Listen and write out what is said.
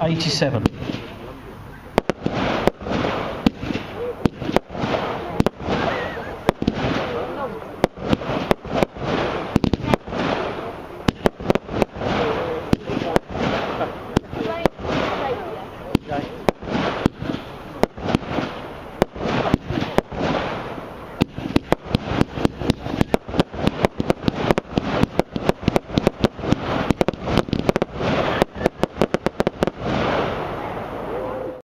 Eighty-seven.